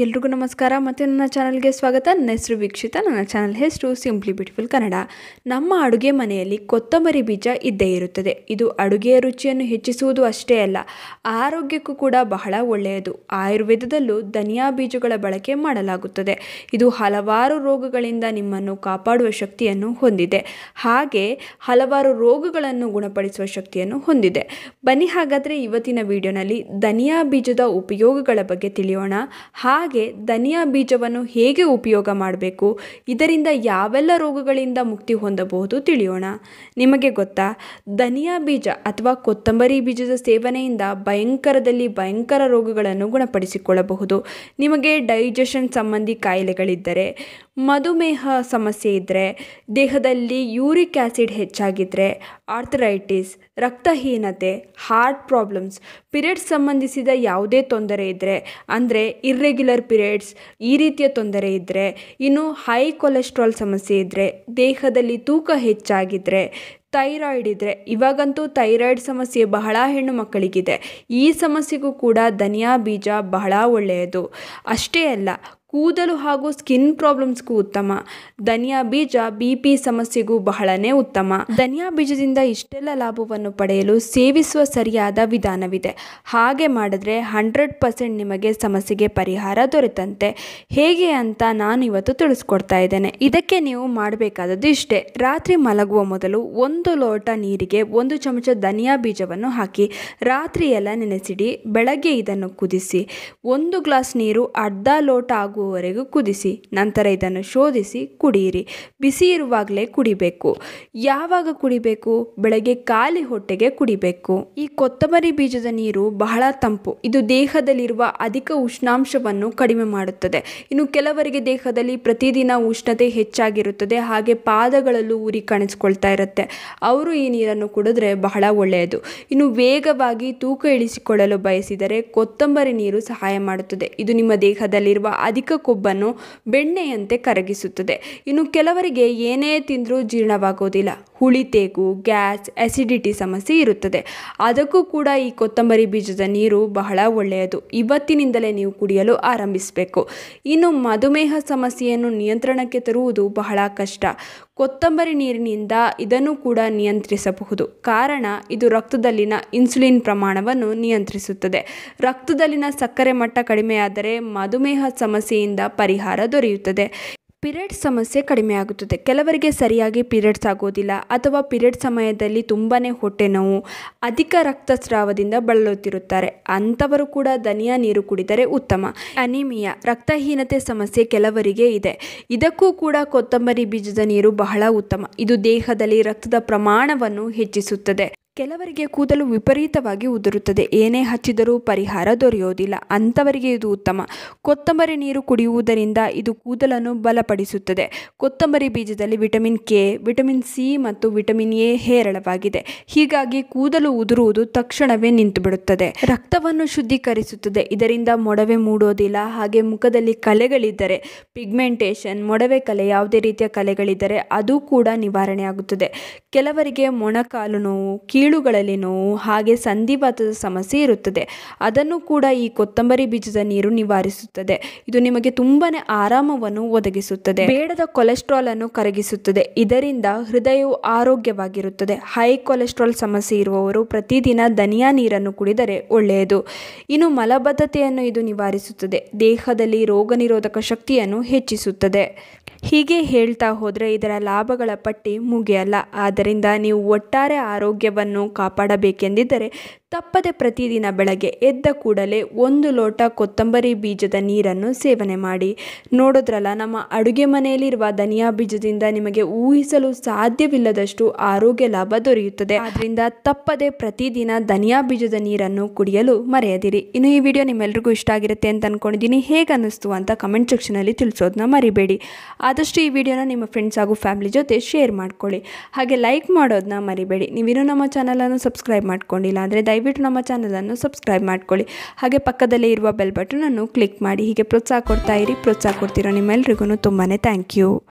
ಎಲ್ರಿಗೂ ನಮಸ್ಕಾರ. ಮತ್ತು ನನ್ನ ಚಾನಲ್ಗೆ ಸ್ವಾಗತ. ನನ್ನ ಹೆಸರು ವೀಕ್ಷಿತ. ನನ್ನ ಚಾನಲ್ ಹೆಸರು ಸಿಂಪ್ಲಿ ಬ್ಯೂಟಿಫುಲ್ ಕನ್ನಡ ನಮ್ಮ ಅಡುಗೆ ಮನೆಯಲ್ಲಿ ಕೊತ್ತಂಬರಿ ಬೀಜ ಇದ್ದೇ ಇರುತ್ತದೆ. ಇದು ಅಡುಗೆಯ ರುಚಿಯನ್ನು ಹೆಚ್ಚಿಸುವುದು ಅಷ್ಟೇ ಅಲ್ಲ, ಆರೋಗ್ಯಕ್ಕೂ ಕೂಡ ಬಹಳ ಒಳ್ಳೆಯದು. ಆಯುರ್ವೇದದಲ್ಲೂ ಧನಿಯಾ ಬೀಜಗಳ ಬಳಕೆ ಮಾಡಲಾಗುತ್ತದೆ. ಇದು ಹಲವಾರು ರೋಗಗಳಿಂದ ನಿಮ್ಮನ್ನು ಕಾಪಾಡುವ ಶಕ್ತಿಯನ್ನು ಹೊಂದಿದೆ. ಹಾಗೆ ಹಲವಾರು ರೋಗಗಳನ್ನು ಗುಣಪಡಿಸುವ ಶಕ್ತಿಯನ್ನು ಹೊಂದಿದೆ. ಬನ್ನಿ ಹಾಗಾದರೆ ಇವತ್ತಿನ ವಿಡಿಯೋನಲ್ಲಿ ಧನಿಯಾ ಬೀಜದ ಉಪಯೋಗಗಳ ಬಗ್ಗೆ ತಿಳಿಯೋಣ. ಧನಿಯಾ ಬೀಜವನ್ನು ಹೇಗೆ ಉಪಯೋಗ ಮಾಡಬೇಕು? ಇದರಿಂದ ಯಾವೆಲ್ಲ ರೋಗಗಳಿಂದ ಮುಕ್ತಿ ಹೊಂದಬಹುದು ತಿಳಿಯೋಣ. ನಿಮಗೆ ಗೊತ್ತಾ? ಧನಿಯಾ ಬೀಜ ಅಥವಾ ಕೊತ್ತಂಬರಿ ಬೀಜದ ಸೇವನೆಯಿಂದ ಭಯಂಕರದಲ್ಲಿ ಭಯಂಕರ ರೋಗಗಳನ್ನು ಗುಣಪಡಿಸಿಕೊಳ್ಳಬಹುದು. ನಿಮಗೆ ಡೈಜೆಷನ್ ಸಂಬಂಧಿ ಕಾಯಿಲೆಗಳಿದ್ದರೆ, ಮಧುಮೇಹ ಸಮಸ್ಯೆ ಇದ್ದರೆ, ದೇಹದಲ್ಲಿ ಯೂರಿಕ್ ಆ್ಯಸಿಡ್ ಹೆಚ್ಚಾಗಿದ್ದರೆ ಆರ್ಥರೈಟಿಸ್, ರಕ್ತಹೀನತೆ, ಹಾರ್ಟ್ ಪ್ರಾಬ್ಲಮ್ಸ್, ಪಿರಿಯಡ್ಸ್ ಸಂಬಂಧಿಸಿದ ಯಾವುದೇ ತೊಂದರೆ ಇದ್ದರೆ ಅಂದರೆ ಇರ್ರೆಗ್ಯುಲರ್ ಪಿರಿಯಡ್ಸ್ ಈ ರೀತಿಯ ತೊಂದರೆ ಇದ್ದರೆ ಇನ್ನು ಹೈ ಕೊಲೆಸ್ಟ್ರಾಲ್ ಸಮಸ್ಯೆ ಇದ್ದರೆ ದೇಹದಲ್ಲಿ ತೂಕ ಹೆಚ್ಚಾಗಿದ್ದರೆ ಥೈರಾಯ್ಡ್ ಇದ್ದರೆ ಇವಾಗಂತೂ ಥೈರಾಯ್ಡ್ ಸಮಸ್ಯೆ ಬಹಳ ಹೆಣ್ಣು ಮಕ್ಕಳಿಗಿದೆ. ಈ ಸಮಸ್ಯೆಗೂ ಕೂಡ ಧನಿಯಾ ಬೀಜ ಬಹಳ ಒಳ್ಳೆಯದು. ಅಷ್ಟೇ ಅಲ್ಲ ಕೂದಲು ಹಾಗೂ ಸ್ಕಿನ್ ಪ್ರಾಬ್ಲಮ್ಸ್ಗೂ ಉತ್ತಮ. ಧನಿಯಾ ಬೀಜ ಬಿ ಪಿ ಸಮಸ್ಯೆಗೂ ಬಹಳನೇ ಉತ್ತಮ. ಧನಿಯಾ ಬೀಜದಿಂದ ಇಷ್ಟೆಲ್ಲ ಲಾಭವನ್ನು ಪಡೆಯಲು ಸೇವಿಸುವ ಸರಿಯಾದ ವಿಧಾನವಿದೆ. ಹಾಗೆ ಮಾಡಿದ್ರೆ ಹಂಡ್ರೆಡ್ ಪರ್ಸೆಂಟ್ ನಿಮಗೆ ಸಮಸ್ಯೆಗೆ ಪರಿಹಾರ ದೊರೆತಂತೆ. ಹೇಗೆ ಅಂತ ನಾನು ಇವತ್ತು ತಿಳಿಸ್ಕೊಡ್ತಾ ಇದ್ದೇನೆ. ಇದಕ್ಕೆ ನೀವು ಮಾಡಬೇಕಾದದ್ದು ಇಷ್ಟೇ. ರಾತ್ರಿ ಮಲಗುವ ಮೊದಲು ಒಂದು ಲೋಟ ನೀರಿಗೆ ಒಂದು ಚಮಚ ಧನಿಯಾ ಬೀಜವನ್ನು ಹಾಕಿ ರಾತ್ರಿ ಎಲ್ಲ ನೆನೆಸಿಡಿ, ಬೆಳಗ್ಗೆ ಇದನ್ನು ಕುದಿಸಿ. ಒಂದು ಗ್ಲಾಸ್ ನೀರು ಅರ್ಧ ಲೋಟ ಆಗುವ ವರೆಗೂ ಕುದಿಸಿ, ನಂತರ ಇದನ್ನು ಶೋಧಿಸಿ ಕುಡಿಯಿರಿ. ಬಿಸಿ ಇರುವಾಗಲೇ ಕುಡಿಬೇಕು. ಯಾವಾಗ ಕುಡಿಬೇಕು? ಬೆಳಗ್ಗೆ ಖಾಲಿ ಹೊಟ್ಟೆಗೆ ಕುಡಿಬೇಕು. ಈ ಕೊತ್ತಂಬರಿ ಬೀಜದ ನೀರು ಬಹಳ ತಂಪು. ಇದು ದೇಹದಲ್ಲಿರುವ ಅಧಿಕ ಉಷ್ಣಾಂಶವನ್ನು ಕಡಿಮೆ ಮಾಡುತ್ತದೆ. ಇನ್ನು ಕೆಲವರಿಗೆ ದೇಹದಲ್ಲಿ ಪ್ರತಿದಿನ ಉಷ್ಣತೆ ಹೆಚ್ಚಾಗಿರುತ್ತದೆ. ಹಾಗೆ ಪಾದಗಳಲ್ಲೂ ಉರಿ ಕಾಣಿಸ್ಕೊಳ್ತಾ ಇರುತ್ತೆ. ಅವರು ಈ ನೀರನ್ನು ಕುಡಿದ್ರೆ ಬಹಳ ಒಳ್ಳೆಯದು. ಇನ್ನು ವೇಗವಾಗಿ ತೂಕ ಇಳಿಸಿಕೊಳ್ಳಲು ಬಯಸಿದರೆ ಕೊತ್ತಂಬರಿ ನೀರು ಸಹಾಯ ಮಾಡುತ್ತದೆ. ಇದು ನಿಮ್ಮ ದೇಹದಲ್ಲಿರುವ ಅಧಿಕ ಕೊಬ್ಬನ್ನು ಬೆಣ್ಣೆಯಂತೆ ಕರಗಿಸುತ್ತದೆ. ಇನ್ನು ಕೆಲವರಿಗೆ ಏನೇ ತಿಂದರೂ ಜೀರ್ಣವಾಗೋದಿಲ್ಲ. ಹುಳಿತೇಗು, ಗ್ಯಾಸ್ ಎಸಿಡಿಟಿ ಸಮಸ್ಯೆ ಇರುತ್ತದೆ. ಅದಕ್ಕೂ ಕೂಡ ಈ ಕೊತ್ತಂಬರಿ ಬೀಜದ ನೀರು ಬಹಳ ಒಳ್ಳೆಯದು. ಇವತ್ತಿನಿಂದಲೇ ನೀವು ಕುಡಿಯಲು ಆರಂಭಿಸಬೇಕು. ಇನ್ನು ಮಧುಮೇಹ ಸಮಸ್ಯೆಯನ್ನು ನಿಯಂತ್ರಣಕ್ಕೆ ತರುವುದು ಬಹಳ ಕಷ್ಟ. ಕೊತ್ತಂಬರಿ ನೀರಿನಿಂದ ಇದನ್ನು ಕೂಡ ನಿಯಂತ್ರಿಸಬಹುದು. ಕಾರಣ, ಇದು ರಕ್ತದಲ್ಲಿನ ಇನ್ಸುಲಿನ್ ಪ್ರಮಾಣವನ್ನು ನಿಯಂತ್ರಿಸುತ್ತದೆ. ರಕ್ತದಲ್ಲಿನ ಸಕ್ಕರೆ ಮಟ್ಟ ಕಡಿಮೆಯಾದರೆ ಮಧುಮೇಹ ಸಮಸ್ಯೆಯಿಂದ ಪರಿಹಾರ ದೊರೆಯುತ್ತದೆ. ಪಿರಿಯಡ್ಸ್ ಸಮಸ್ಯೆ ಕಡಿಮೆ ಆಗುತ್ತದೆ. ಕೆಲವರಿಗೆ ಸರಿಯಾಗಿ ಪಿರಿಯಡ್ಸ್ ಆಗೋದಿಲ್ಲ ಅಥವಾ ಪಿರಿಯಡ್ ಸಮಯದಲ್ಲಿ ತುಂಬಾ ಹೊಟ್ಟೆ ನೋವು, ಅಧಿಕ ರಕ್ತಸ್ರಾವದಿಂದ ಬಳಲುತ್ತಿರುತ್ತಾರೆ. ಅಂಥವರು ಕೂಡ ಧನಿಯಾ ನೀರು ಕುಡಿದರೆ ಉತ್ತಮ. ಅನಿಮಿಯಾ, ರಕ್ತಹೀನತೆ ಸಮಸ್ಯೆ ಕೆಲವರಿಗೆ ಇದೆ. ಇದಕ್ಕೂ ಕೂಡ ಕೊತ್ತಂಬರಿ ಬೀಜದ ನೀರು ಬಹಳ ಉತ್ತಮ. ಇದು ದೇಹದಲ್ಲಿ ರಕ್ತದ ಪ್ರಮಾಣವನ್ನು ಹೆಚ್ಚಿಸುತ್ತದೆ. ಕೆಲವರಿಗೆ ಕೂದಲು ವಿಪರೀತವಾಗಿ ಉದುರುತ್ತದೆ. ಏನೇ ಹಚ್ಚಿದರೂ ಪರಿಹಾರ ದೊರೆಯೋದಿಲ್ಲ ಅಂಥವರಿಗೆ ಇದು ಉತ್ತಮ. ಕೊತ್ತಂಬರಿ ನೀರು ಕುಡಿಯುವುದರಿಂದ ಇದು ಕೂದಲನ್ನು ಬಲಪಡಿಸುತ್ತದೆ. ಕೊತ್ತಂಬರಿ ಬೀಜದಲ್ಲಿ ವಿಟಮಿನ್ ಕೆ, ವಿಟಮಿನ್ ಸಿ ಮತ್ತು ವಿಟಮಿನ್ ಎ ಹೇರಳವಾಗಿದೆ. ಹೀಗಾಗಿ ಕೂದಲು ಉದುರುವುದು ತಕ್ಷಣವೇ ನಿಂತುಬಿಡುತ್ತದೆ. ರಕ್ತವನ್ನು ಶುದ್ಧೀಕರಿಸುತ್ತದೆ. ಇದರಿಂದ ಮೊಡವೆ ಮೂಡೋದಿಲ್ಲ. ಹಾಗೆ ಮುಖದಲ್ಲಿ ಕಲೆಗಳಿದ್ದರೆ, ಪಿಗ್ಮೆಂಟೇಷನ್, ಮೊಡವೆ ಕಲೆ ಯಾವುದೇ ರೀತಿಯ ಕಲೆಗಳಿದ್ದರೆ ಅದು ಕೂಡ ನಿವಾರಣೆಯಾಗುತ್ತದೆ. ಕೆಲವರಿಗೆ ಮೊಣಕಾಲು ನೋವು ಕೀಳುಗಳಲ್ಲಿ ನೋವು, ಹಾಗೆ ಸಂಧಿವಾತದ ಸಮಸ್ಯೆ ಇರುತ್ತದೆ. ಅದನ್ನು ಕೂಡ ಈ ಕೊತ್ತಂಬರಿ ಬೀಜದ ನೀರು ನಿವಾರಿಸುತ್ತದೆ. ಇದು ನಿಮಗೆ ತುಂಬಾ ಆರಾಮವನ್ನು ಒದಗಿಸುತ್ತದೆ. ಬೇಡದ ಕೊಲೆಸ್ಟ್ರಾಲ್ ಅನ್ನು ಕರಗಿಸುತ್ತದೆ. ಇದರಿಂದ ಹೃದಯವು ಆರೋಗ್ಯವಾಗಿರುತ್ತದೆ. ಹೈ ಕೊಲೆಸ್ಟ್ರಾಲ್ ಸಮಸ್ಯೆ ಇರುವವರು ಪ್ರತಿದಿನ ಧನಿಯಾ ನೀರನ್ನು ಕುಡಿದರೆ ಒಳ್ಳೆಯದು. ಇನ್ನು ಮಲಬದ್ಧತೆಯನ್ನು ಇದು ನಿವಾರಿಸುತ್ತದೆ. ದೇಹದಲ್ಲಿ ರೋಗ ನಿರೋಧಕ ಶಕ್ತಿಯನ್ನು ಹೆಚ್ಚಿಸುತ್ತದೆ. ಹೀಗೆ ಹೇಳ್ತಾ ಹೋದರೆ ಇದರ ಲಾಭಗಳ ಪಟ್ಟಿ ಮುಗಿಯಲ್ಲ. ಆದ್ದರಿಂದ ನೀವು ಒಟ್ಟಾರೆ ಆರೋಗ್ಯವನ್ನು ಕಾಪಾಡಬೇಕೆಂದಿದ್ದರೆ ತಪ್ಪದೆ ಪ್ರತಿದಿನ ಬೆಳಗ್ಗೆ ಎದ್ದ ಕೂಡಲೇ ಒಂದು ಲೋಟ ಕೊತ್ತಂಬರಿ ಬೀಜದ ನೀರನ್ನು ಸೇವನೆ ಮಾಡಿ. ನೋಡೋದ್ರಲ್ಲ, ನಮ್ಮ ಅಡುಗೆ ಮನೆಯಲ್ಲಿರುವ ಧನಿಯಾ ಬೀಜದಿಂದ ನಿಮಗೆ ಊಹಿಸಲು ಸಾಧ್ಯವಿಲ್ಲದಷ್ಟು ಆರೋಗ್ಯ ಲಾಭ ದೊರೆಯುತ್ತದೆ. ಆದ್ದರಿಂದ ತಪ್ಪದೆ ಪ್ರತಿದಿನ ಧನಿಯಾ ಬೀಜದ ನೀರನ್ನು ಕುಡಿಯಲು ಮರೆಯದಿರಿ. ಇನ್ನು ಈ ವಿಡಿಯೋ ನಿಮ್ಮೆಲ್ರಿಗೂ ಇಷ್ಟ ಆಗಿರುತ್ತೆ ಅಂತ ಅಂದ್ಕೊಂಡಿದ್ದೀನಿ ಹೇಗೆ ಅನ್ನಿಸ್ತು ಅಂತ ಕಮೆಂಟ್ ಸೆಕ್ಷನಲ್ಲಿ ತಿಳಿಸೋದನ್ನ ಮರಿಬೇಡಿ. ಆದಷ್ಟು ಈ ವಿಡಿಯೋನ ನಿಮ್ಮ ಫ್ರೆಂಡ್ಸ್ ಹಾಗೂ ಫ್ಯಾಮಿಲಿ ಜೊತೆ ಶೇರ್ ಮಾಡ್ಕೊಳ್ಳಿ. ಹಾಗೆ ಲೈಕ್ ಮಾಡೋದನ್ನ ಮರಿಬೇಡಿ. ನೀವಿನ್ನೂ ನಮ್ಮ ಚಾನಲನ್ನು ಸಬ್ಸ್ಕ್ರೈಬ್ ಮಾಡ್ಕೊಂಡಿಲ್ಲ ಅಂದರೆ ದಯವಿಟ್ಟು ನಮ್ಮ ಚಾನಲನ್ನು ಸಬ್ಸ್ಕ್ರೈಬ್ ಮಾಡ್ಕೊಳ್ಳಿ. ಹಾಗೆ ಪಕ್ಕದಲ್ಲೇ ಇರುವ ಬೆಲ್ ಬಟನನ್ನು ಕ್ಲಿಕ್ ಮಾಡಿ. ಹೀಗೆ ಪ್ರೋತ್ಸಾಹ ಕೊಡ್ತಾ ಇರಿ. ಪ್ರೋತ್ಸಾಹ ಕೊಡ್ತಿರೋ ನಿಮ್ಮೆಲ್ರಿಗೂ ತುಂಬಾ ಥ್ಯಾಂಕ್ ಯು